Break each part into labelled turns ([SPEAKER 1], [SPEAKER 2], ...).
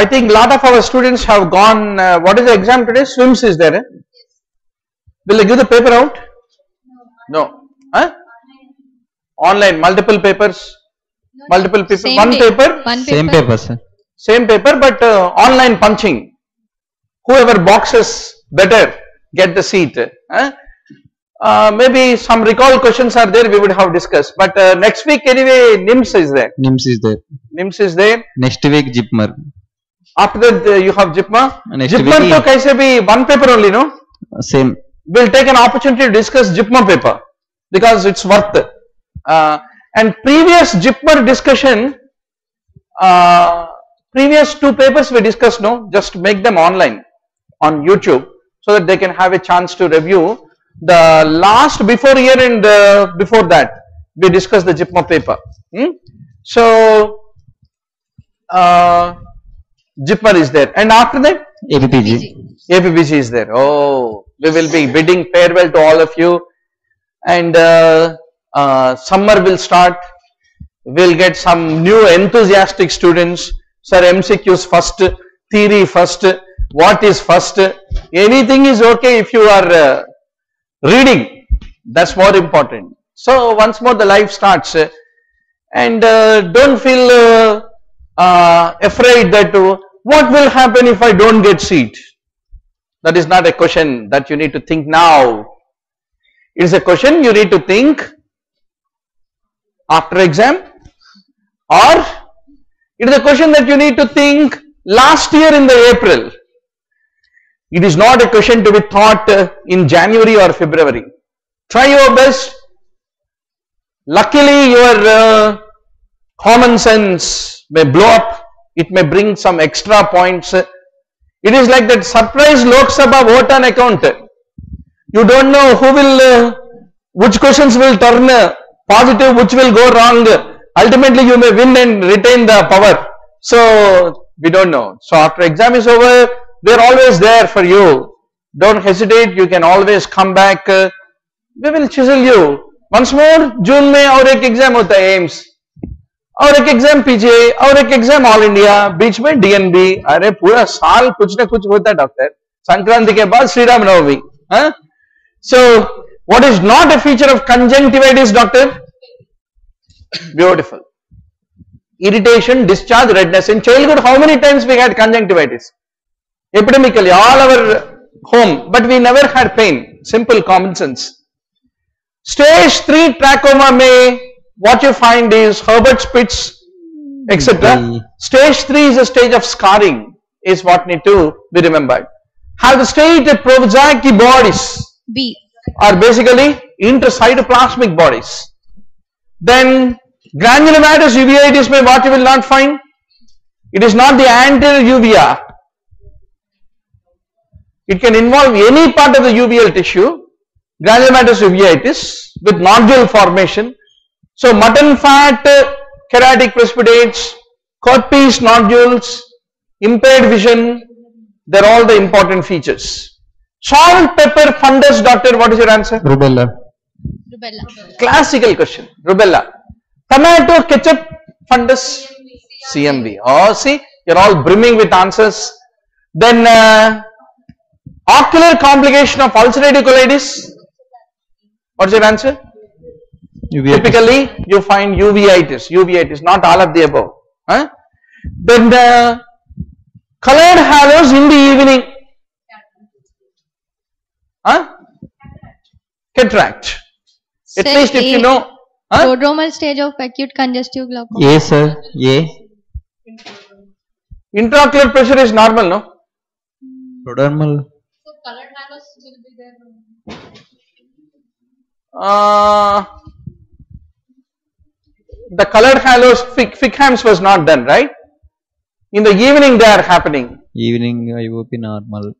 [SPEAKER 1] I think a lot of our students have gone, uh, what is the exam today? Swims is there. Eh? Will they give the paper out? No. Huh? Online, multiple papers, multiple papers,
[SPEAKER 2] Same
[SPEAKER 1] one
[SPEAKER 2] day.
[SPEAKER 1] paper,
[SPEAKER 2] One
[SPEAKER 3] Same
[SPEAKER 2] paper.
[SPEAKER 3] paper, sir.
[SPEAKER 1] same paper but uh, online punching. Whoever boxes better get the seat. huh? Uh, maybe some recall questions are there we would have discussed but uh, next week anyway NIMS is there.
[SPEAKER 3] NIMS is there.
[SPEAKER 1] NIMS is there.
[SPEAKER 3] Next week, Jipmer.
[SPEAKER 1] After that uh, you have JIPMER.
[SPEAKER 3] Next JIPMER
[SPEAKER 1] to kaise one paper only no?
[SPEAKER 3] Same.
[SPEAKER 1] We'll take an opportunity to discuss JIPMER paper because it's worth. Uh, and previous JIPMER discussion, uh, previous two papers we discussed no, just make them online on YouTube so that they can have a chance to review. The last before year and uh, before that we discussed the JIPMER paper. Hmm? So, uh, JIPMER is there and after that
[SPEAKER 3] APPG.
[SPEAKER 1] APBC is there. Oh, we will be bidding farewell to all of you and uh, uh, summer will start. We'll get some new enthusiastic students. Sir, MCQs first, theory first, what is first. Anything is okay if you are uh, reading. That's more important. So once more the life starts and uh, don't feel uh, uh, afraid that what will happen if I don't get seat. That is not a question that you need to think now. It is a question you need to think after exam or it is a question that you need to think last year in the April. It is not a question to be thought in January or February. Try your best. Luckily your uh, common sense may blow up. It may bring some extra points. It is like that surprise Lok Sabha vote on account. You don't know who will, uh, which questions will turn uh, positive, which will go wrong. Ultimately, you may win and retain the power. So, we don't know. So, after exam is over, they are always there for you. Don't hesitate. You can always come back. Uh, we will chisel you. Once more, June may और एक exam AIIMS. और एक exam पीजे और एक exam all India beach में DNB अरे, पूरा साल कुछ ना कुछ होता है डॉक्टर संक्रांति के बाद Shri Ram Navami so what is not a feature of conjunctivitis doctor beautiful irritation discharge redness in childhood how many times we had conjunctivitis epidemically all our home but we never had pain simple common sense stage three trachoma में what you find is Herbert's pits etc stage 3 is a stage of scarring is what need to be remembered have the state Prowazek bodies
[SPEAKER 2] B.
[SPEAKER 1] are basically intracytoplasmic bodies. Then granulomatous uveitis may what you will not find? It is not the anterior uvea. It can involve any part of the uveal tissue, granulomatous uveitis with nodule formation. So mutton fat, keratic precipitates, Koeppe's nodules, impaired vision, they're all the important features. Salt, pepper, fundus, doctor, what is your answer?
[SPEAKER 3] Rubella.
[SPEAKER 2] Rubella.
[SPEAKER 1] Classical question, rubella. Tomato, ketchup, fundus, CMV. Oh, see, you're all brimming with answers. Then, uh, ocular complication of ulcerative colitis. What's your answer?
[SPEAKER 3] Uveitis.
[SPEAKER 1] Typically, you find uveitis, uveitis, not all of the above. Huh? Then, the colored halos in the evening. Huh? Cataract. At least if you know. Huh?
[SPEAKER 2] Prodromal stage of acute congestive glaucoma.
[SPEAKER 3] Yes, sir. A.
[SPEAKER 1] Intraocular pressure is normal, no?
[SPEAKER 3] Prodromal. So colored halos will be there.
[SPEAKER 1] Uh, the colored halos, Fick, Fincham's was not done, right? In the evening they are happening.
[SPEAKER 3] Evening IOP normal.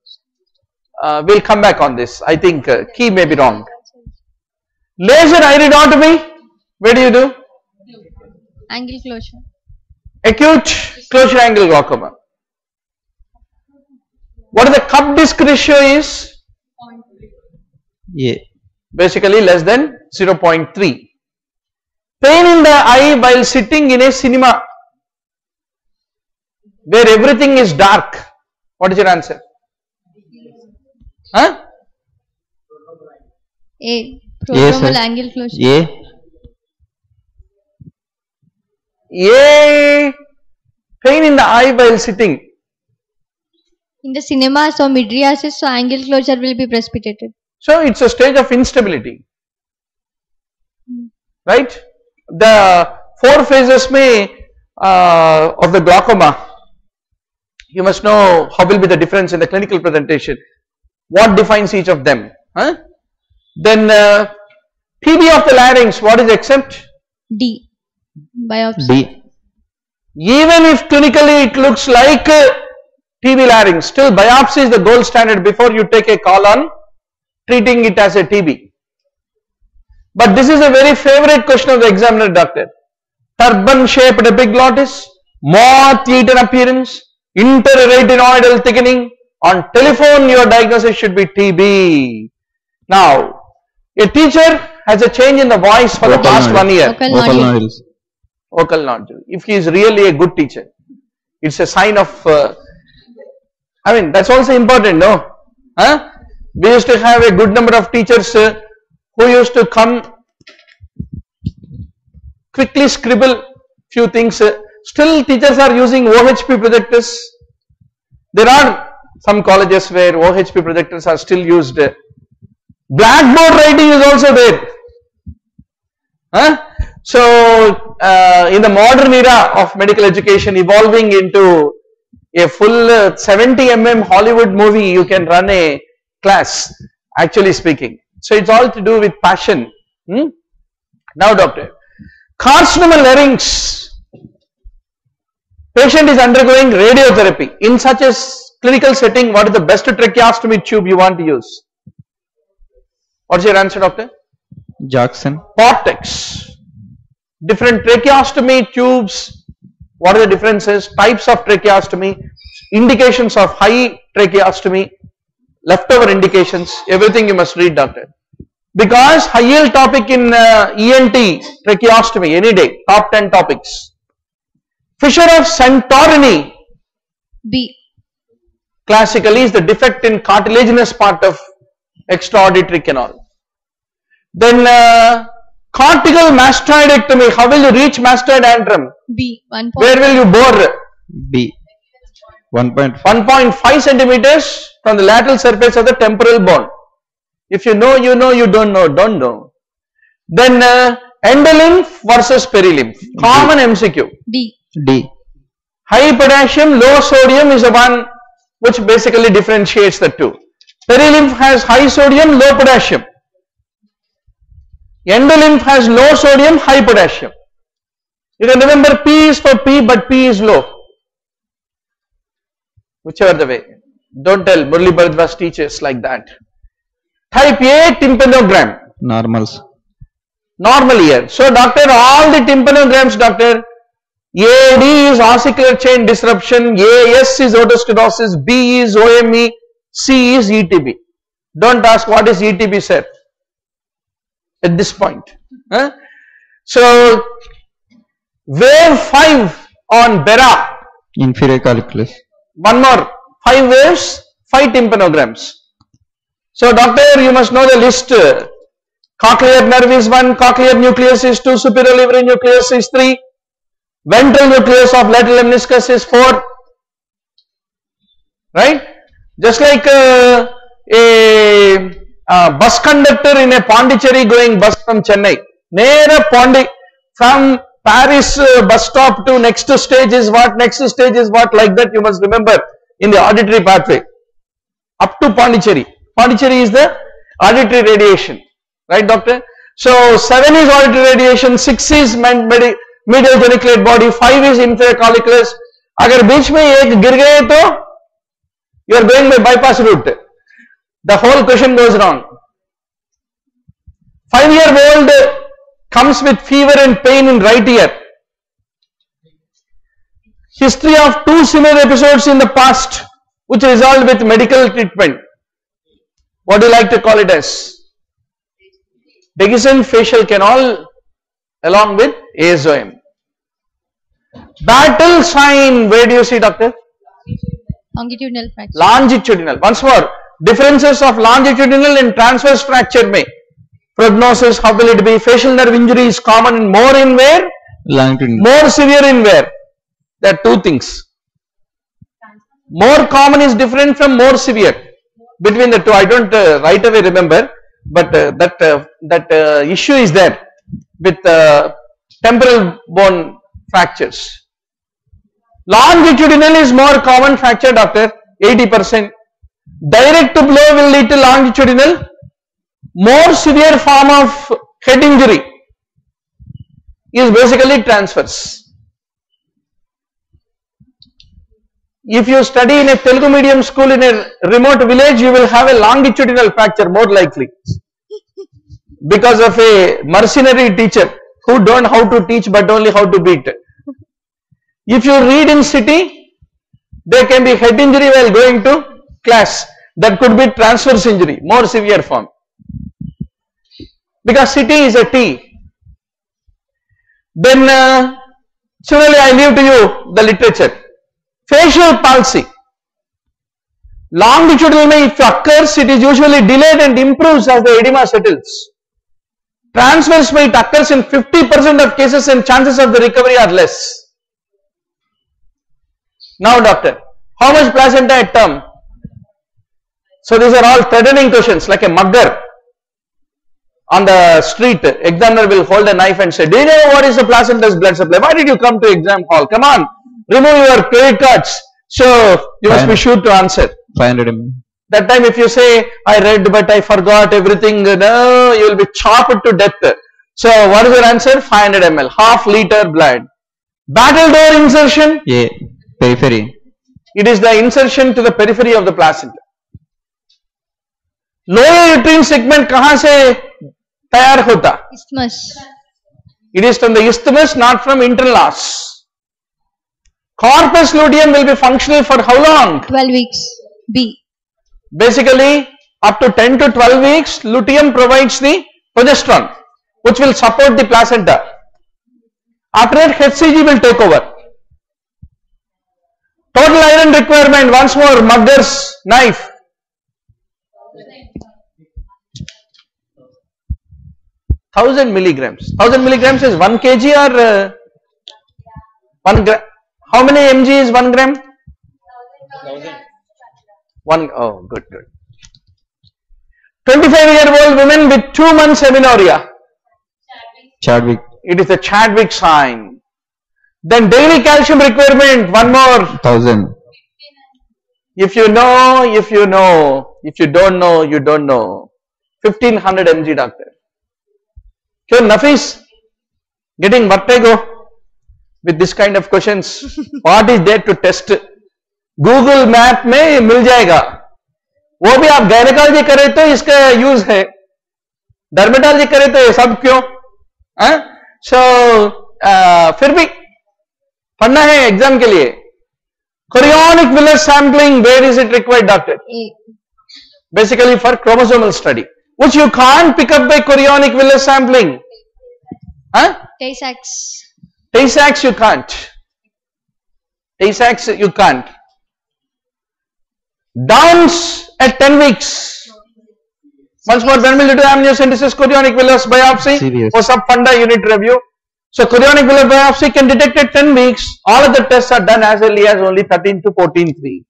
[SPEAKER 1] Uh, we'll come back on this. I think uh, key may be wrong. Laser iridotomy, where do you do?
[SPEAKER 2] Angle closure.
[SPEAKER 1] Acute closure angle glaucoma. What is the cup disc ratio is?
[SPEAKER 3] A.
[SPEAKER 1] Basically less than 0.3. Pain in the eye while sitting in a cinema. where everything is dark. What is your answer? Huh?
[SPEAKER 2] A.
[SPEAKER 3] Yes,
[SPEAKER 2] angle closure.
[SPEAKER 3] A.
[SPEAKER 1] A. Pain in the eye while sitting.
[SPEAKER 2] In the cinemas or mydriasis, so angle closure will be precipitated.
[SPEAKER 1] So it's a stage of instability. Hmm. Right? The four phases may uh, of the glaucoma. You must know how will be the difference in the clinical presentation. What defines each of them? Huh? Then uh, TB of the larynx, what is exempt?
[SPEAKER 2] D. Biopsy.
[SPEAKER 3] D.
[SPEAKER 1] Even if clinically it looks like uh, TB larynx, still biopsy is the gold standard before you take a call on treating it as a TB. But this is a very favorite question of the examiner doctor. Turban shaped epiglottis, moth-eaten appearance, interarytenoidal thickening. On telephone your diagnosis should be TB. Now, a teacher has a change in the voice for the past
[SPEAKER 3] nodule.
[SPEAKER 1] one year.
[SPEAKER 2] Vocal
[SPEAKER 3] Vocal
[SPEAKER 2] nodule.
[SPEAKER 3] nodules.
[SPEAKER 1] vocal nodule. If he is really a good teacher, it's a sign of. Uh, I mean, that's also important, no? Huh? We used to have a good number of teachers uh, who used to come quickly scribble few things. still, teachers are using OHP projectors. There are some colleges where OHP projectors are still used. Blackboard writing is also there. Huh? So, uh, in the modern era of medical education evolving into a full uh, 70 mm Hollywood movie, you can run a class, actually speaking. So, it's all to do with passion. Hmm? Now, doctor, carcinoma larynx. Patient is undergoing radiotherapy. In such a clinical setting, what is the best tracheostomy tube you want to use? What's your answer, doctor?
[SPEAKER 3] Jackson.
[SPEAKER 1] Portex. Different tracheostomy tubes. What are the differences? Types of tracheostomy, indications of high tracheostomy, leftover indications, everything you must read, doctor. Because high yield topic in uh, ENT, tracheostomy, any day, top 10 topics. Fissure of Santorini,
[SPEAKER 2] B.
[SPEAKER 1] classically is the defect in cartilaginous part of extra-auditory canal. Then uh, cortical mastoidectomy, how will you reach mastoid antrum?
[SPEAKER 2] B. One
[SPEAKER 1] Where will you bore?
[SPEAKER 3] B. 1.5.
[SPEAKER 1] 1.5 centimeters from the lateral surface of the temporal bone. If you know, you know, you don't know, don't know. Then uh, endolymph versus perilymph, common MCQ.
[SPEAKER 2] D.
[SPEAKER 3] D.
[SPEAKER 1] High potassium, low sodium is the one which basically differentiates the two. Perilymph has high sodium, low potassium. Endolymph has low sodium, high potassium. You can remember P is for P, but P is low. Whichever the way. Don't tell Murli Bharadwaj teaches like that. Type A tympanogram.
[SPEAKER 3] Normals.
[SPEAKER 1] normal ear. So doctor, all the tympanograms, doctor, AD is ossicular chain disruption, AS is otosclerosis, B is OME, C is ETB. Don't ask what is ETB, sir, at this point. Huh? So, wave 5 on Bera,
[SPEAKER 3] Inferior colliculus.
[SPEAKER 1] one more, 5 waves, 5 tympanograms. So, doctor, you must know the list. Cochlear nerve is 1, cochlear nucleus is 2, superior olivary nucleus is 3, ventral nucleus of lateral lemniscus is 4. Right? Just like uh, a uh, bus conductor in a Pondicherry going bus from Chennai. Near a Pondi, from Paris uh, bus stop to next stage is what, next stage is what, like that you must remember in the auditory pathway. Up to Pondicherry. Pondicherry is the auditory radiation. Right, doctor? So, 7 is auditory radiation, 6 is men- medi- medial geniculate body, 5 is inferior colliculus. अगर बीच में एक गिर गए तो you are going by bypass route. The whole question goes wrong. 5 year old comes with fever and pain in right ear. History of two similar episodes in the past which resolved with medical treatment. What do you like to call it as? Dehiscent facial canal along with ASOM. Battle sign, where do you see doctor?
[SPEAKER 2] longitudinal fracture.
[SPEAKER 1] Longitudinal. Once more, differences of longitudinal and transverse fracture may. Prognosis, how will it be? Facial nerve injury is common in more in where?
[SPEAKER 3] Longitudinal.
[SPEAKER 1] More severe in where? There are two things. More common is different from more severe. Between the two, I don't uh, right away remember, but uh, that uh, that uh, issue is there with uh, temporal bone fractures. Longitudinal is more common fracture, doctor, 80%. Direct to blow will lead to longitudinal. More severe form of head injury is basically transverse. If you study in a Telugu medium school in a remote village, you will have a longitudinal fracture more likely because of a mercenary teacher who don't know how to teach but only how to beat. If you read in city, there can be head injury while going to class. That could be transverse injury, more severe form. Because city is a T. Then uh, similarly I leave to you the literature. Facial palsy. Longitudinal may if occurs, it is usually delayed and improves as the edema settles. Transverse it occurs in 50% of cases and chances of the recovery are less. Now doctor, how much placenta at term? So these are all threatening questions like a mugger on the street. Examiner will hold a knife and say, do you know what is the placenta's blood supply? Why did you come to exam hall? Come on, remove your credit cards. So you must be sure to answer.
[SPEAKER 3] 500 MB.
[SPEAKER 1] That time if you say, I read but I forgot everything, uh, no, you will be chopped to death. So what is your answer? 500 ml, half liter blood. Battledore insertion?
[SPEAKER 3] Yeah, periphery.
[SPEAKER 1] It is the insertion to the periphery of the placenta. Lower uterine segment. कहां से तैयार होता
[SPEAKER 2] isthmus
[SPEAKER 1] it is from the isthmus not from Corpus luteum will be functional for how long?
[SPEAKER 2] 12 weeks. B.
[SPEAKER 1] Basically, up to 10 to 12 weeks, luteum provides the progesterone, which will support the placenta. After that, HCG will take over. Total iron requirement, once more, mugger's knife. Thousand milligrams. Thousand milligrams is one kg or uh, one gram. How many mg is one gram? One, oh, good, good. 25 year old women with two months amenorrhea.
[SPEAKER 3] Chadwick.
[SPEAKER 1] It is the Chadwick sign. Then daily calcium requirement, one more.
[SPEAKER 3] 1000.
[SPEAKER 1] If you know, if you know. If you don't know, you don't know. 1500 mg doctor. Sure, Nafis, getting vertigo with this kind of questions. what is there to test? Google map में मिल जाएगा वो भी आप gynaecology करें तो इसका use है डर्मेटोलॉजी करें तो ये सब क्यों सो फिर भी पढ़ना है एग्ज़ाम के लिए chorionic villus sampling where is it required
[SPEAKER 2] doctor
[SPEAKER 1] basically for chromosomal study which you can't pick up by chorionic villus sampling huh
[SPEAKER 2] Tay-Sachs.
[SPEAKER 1] Tay-Sachs you can't. Tay-Sachs you can't. Downs at 10 weeks. Once more when will you do amniocentesis chorionic villus biopsy? For sub funda unit review. So chorionic villus biopsy can detect at 10 weeks. All of the tests are done as early as only 13 to 14th week.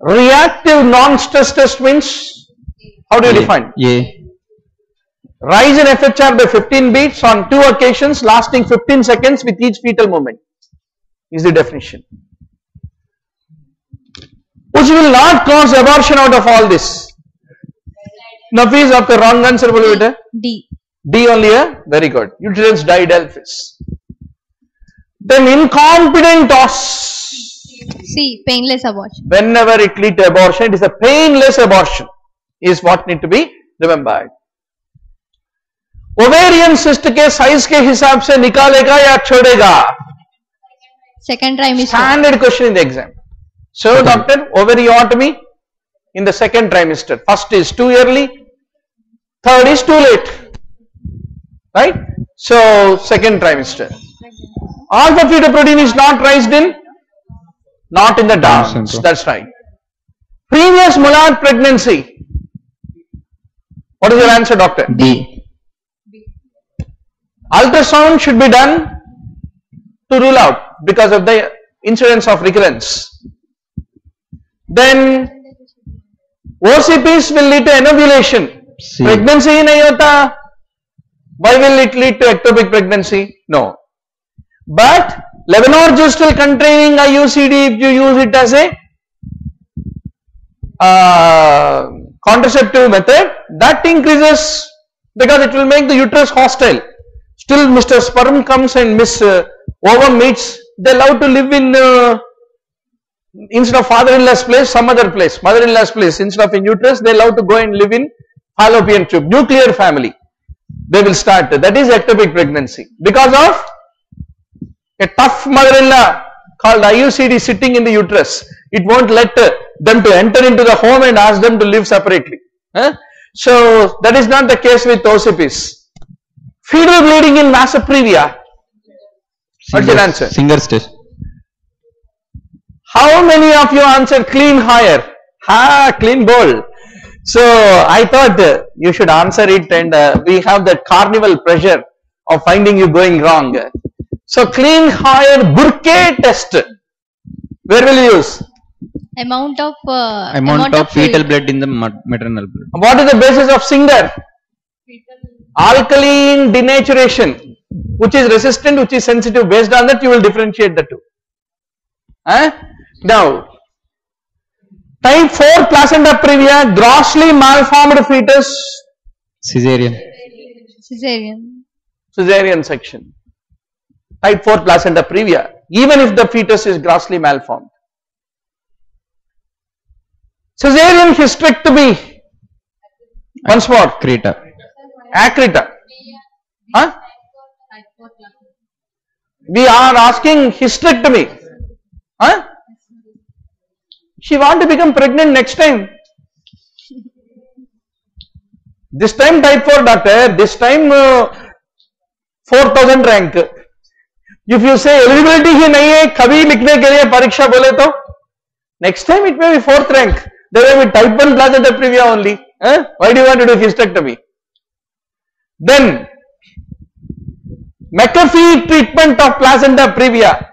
[SPEAKER 1] Reactive non-stress test means how do you
[SPEAKER 3] A.
[SPEAKER 1] define?
[SPEAKER 3] A.
[SPEAKER 1] rise in FHR by 15 beats on two occasions lasting 15 seconds with each fetal movement is the definition. Which will not cause abortion out of all this. Nafis after wrong answer there.
[SPEAKER 2] D.
[SPEAKER 1] D only a very good. Uterus didelphys. Then incompetent os.
[SPEAKER 2] C. Painless abortion.
[SPEAKER 1] Whenever it leads to abortion, it is a painless abortion is what need to be remembered. Ovarian cyst के size के हिसाब से निकालेगा या छोड़ेगा
[SPEAKER 2] Second trimester.
[SPEAKER 1] standard question in the exam so doctor ovariotomy in the second trimester first is too early third is too late right so second trimester Alpha fetoprotein is not raised in, not in the dance.
[SPEAKER 3] Dance,
[SPEAKER 1] That's right. Previous molar pregnancy. What is your answer, doctor?
[SPEAKER 3] B.
[SPEAKER 1] Ultrasound should be done to rule out because of the incidence of recurrence. Then OCPs will lead to anovulation.
[SPEAKER 3] See.
[SPEAKER 1] Pregnancy in aorta, Why will it lead to ectopic pregnancy? No. But levonorgestrel containing IUCD if you use it as a uh, contraceptive method that increases because it will make the uterus hostile Still, Mr. Sperm comes and Miss uh, meets. They love to live in uh, instead of father-in-law's place, some other place, mother-in-law's place. Instead of in uterus, they love to go and live in fallopian tube, nuclear family. They will start. That is ectopic pregnancy because of a tough mother-in-law called IUCD sitting in the uterus. It won't let uh, them to enter into the home and ask them to live separately. Huh? So that is not the case with OCPs. Fetal bleeding in vasa previa. What's your answer?
[SPEAKER 3] Singer's test.
[SPEAKER 1] How many of you answered Kleihauer? Ha, clean bowl. So I thought uh, you should answer it and uh, we have that carnival pressure of finding you going wrong. So clean higher Burke test. Where will you use?
[SPEAKER 2] Amount of uh,
[SPEAKER 3] Amount of fetal blood in the maternal blood.
[SPEAKER 1] What is the basis of Singer? Alkaline denaturation, which is resistant, which is sensitive. Based on that, you will differentiate the two. Huh? Now, type 4 placenta previa, grossly malformed fetus,
[SPEAKER 3] Caesarean.
[SPEAKER 2] cesarean.
[SPEAKER 1] cesarean section. Type 4 placenta previa, even if the fetus is grossly malformed. Cesarean hysterectomy, once more,
[SPEAKER 3] Creta.
[SPEAKER 1] Acrita. Huh? We are asking hysterectomy. Huh? She want to become pregnant next time. This time type 4 doctor, this time uh, 4000 rank. If you say eligibility ही नहीं है कभी लिखने के लिए परीक्षा बोले तो next time it may be fourth rank. There may be type 1 placenta previa only. Huh? Why do you want to do hysterectomy? Then Macafee treatment of placenta previa.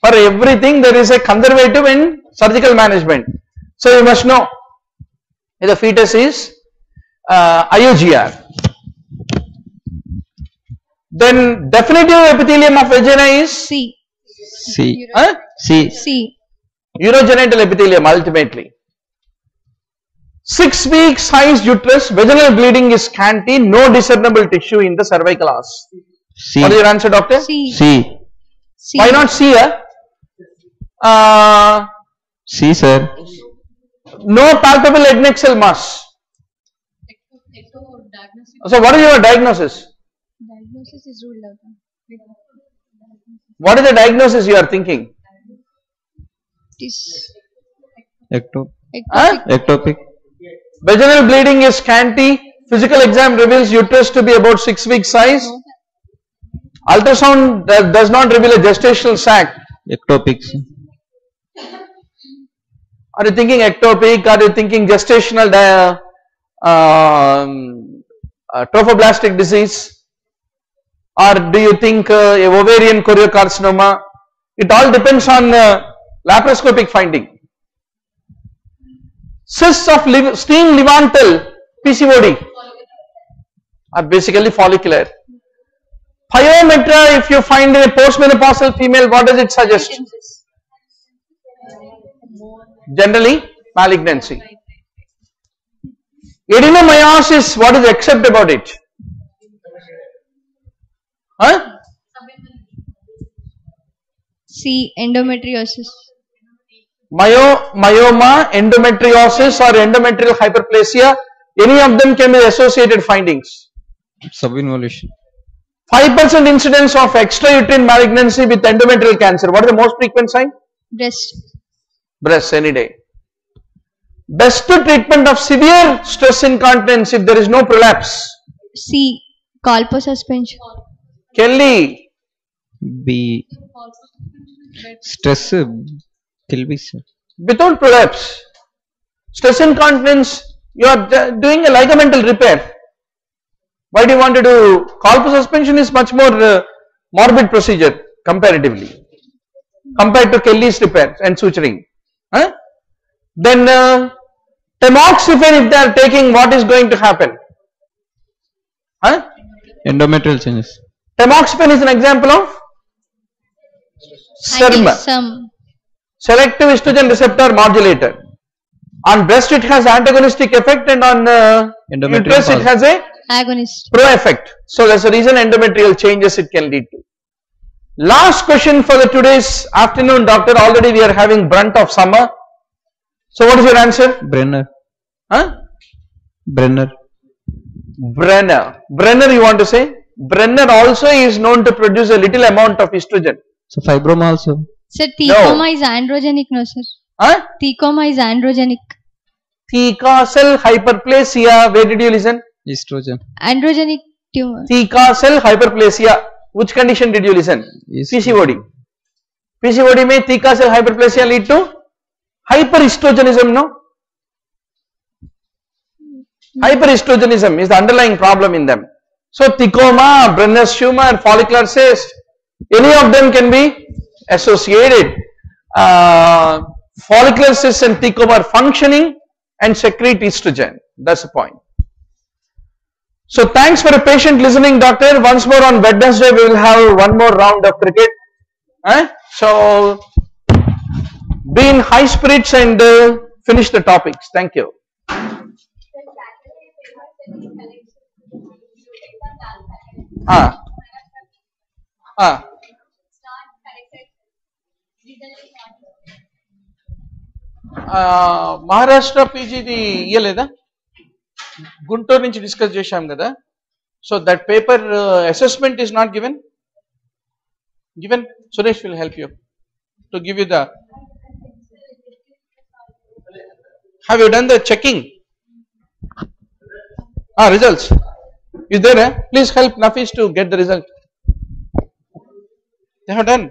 [SPEAKER 1] For everything there is a conservative and surgical management. So you must know if the fetus is uh, IUGR. Then definitive epithelium of vagina is
[SPEAKER 2] C.
[SPEAKER 3] C.
[SPEAKER 1] huh?
[SPEAKER 3] C.
[SPEAKER 2] C.
[SPEAKER 1] urogenital epithelium ultimately. Six week sized uterus, vaginal bleeding is scanty, no discernible tissue in the cervical os.
[SPEAKER 3] C.
[SPEAKER 1] What is your answer, doctor?
[SPEAKER 2] C.
[SPEAKER 3] C.
[SPEAKER 2] C.
[SPEAKER 1] Why not C? eh? Uh,
[SPEAKER 3] C, sir.
[SPEAKER 1] no palpable adnexal mass. So, what is your diagnosis?
[SPEAKER 2] Diagnosis is ruled out.
[SPEAKER 1] What is the diagnosis you are thinking?
[SPEAKER 2] It is
[SPEAKER 3] Ecto.
[SPEAKER 1] Huh?
[SPEAKER 3] Ectopic.
[SPEAKER 1] Vaginal bleeding is scanty. Physical exam reveals uterus to be about 6 weeks size. Ultrasound does not reveal a gestational sac.
[SPEAKER 3] Ectopic.
[SPEAKER 1] Are you thinking ectopic? Are you thinking gestational um, uh, trophoblastic disease? Or do you think uh, a ovarian choriocarcinoma? It all depends on uh, laparoscopic finding. Cysts of Stein-Leventhal PCOD are basically follicular. Pyometra, if you find in a postmenopausal female, what does it suggest? Generally, malignancy. Adenomyosis, what is accept about it? Huh?
[SPEAKER 2] C. Endometriosis.
[SPEAKER 1] Myo, myoma, endometriosis or endometrial hyperplasia, any of them can be associated findings.
[SPEAKER 3] Subinvolution.
[SPEAKER 1] 5% incidence of extrauterine malignancy with endometrial cancer. What is the most frequent sign?
[SPEAKER 2] Breast.
[SPEAKER 1] Breast any day. Best treatment of severe stress incontinence if there is no prolapse.
[SPEAKER 2] C. Colpo suspension.
[SPEAKER 1] Kelly,
[SPEAKER 3] B. Stress Kilby sir.
[SPEAKER 1] without prolapse. Stress incontinence, you are doing a ligamental repair. Why do you want to do? Colpo suspension is much more uh, morbid procedure comparatively compared to Kelly's repair and suturing. Huh? Then uh, tamoxifen if they are taking what is going to happen? Huh?
[SPEAKER 3] Endometrial changes.
[SPEAKER 1] Tamoxifen is an example of SERM.
[SPEAKER 2] Some.
[SPEAKER 1] selective estrogen receptor modulator. On breast it has antagonistic effect and on uh,
[SPEAKER 3] Endometrial
[SPEAKER 1] uterus it has a
[SPEAKER 2] Agonist.
[SPEAKER 1] pro effect. So that's the reason endometrial changes it can lead to. Last question for the today's afternoon doctor already we are having brunt of summer. So what is your answer?
[SPEAKER 3] Brenner.
[SPEAKER 1] Huh?
[SPEAKER 3] Brenner.
[SPEAKER 1] Brenner. Brenner you want to say? Brenner also is known to produce a little amount of estrogen.
[SPEAKER 3] So fibroma also.
[SPEAKER 2] Sir, Thecoma is androgenic, no sir.
[SPEAKER 1] Huh?
[SPEAKER 2] Thecoma is androgenic.
[SPEAKER 1] Theca cell hyperplasia. Where did you listen?
[SPEAKER 3] Estrogen.
[SPEAKER 2] Androgenic tumor.
[SPEAKER 1] Theca cell hyperplasia. Which condition did you listen?
[SPEAKER 3] Yes.
[SPEAKER 1] PCOD. PCOD में theca cell hyperplasia lead to hyperestrogenism, no? Hyperestrogenism is the underlying problem in them. So thecoma, Brenner's tumor, follicular cyst, any of them can be associated. Uh, follicular cyst and functioning and secrete estrogen. That's the point. So thanks for a patient listening, doctor. Once more on Wednesday, we will have one more round of cricket. Eh? So be in high spirits and uh, finish the topics. Thank you. Ah. Ah. Maharashtra పీజీది ఇయ్యలేదా గుంటూరు నుంచి discuss చేశాం కదా so that paper assessment is not given given Suresh will help you to give you the have you done the checking results is there please help Nafees to get the result they have done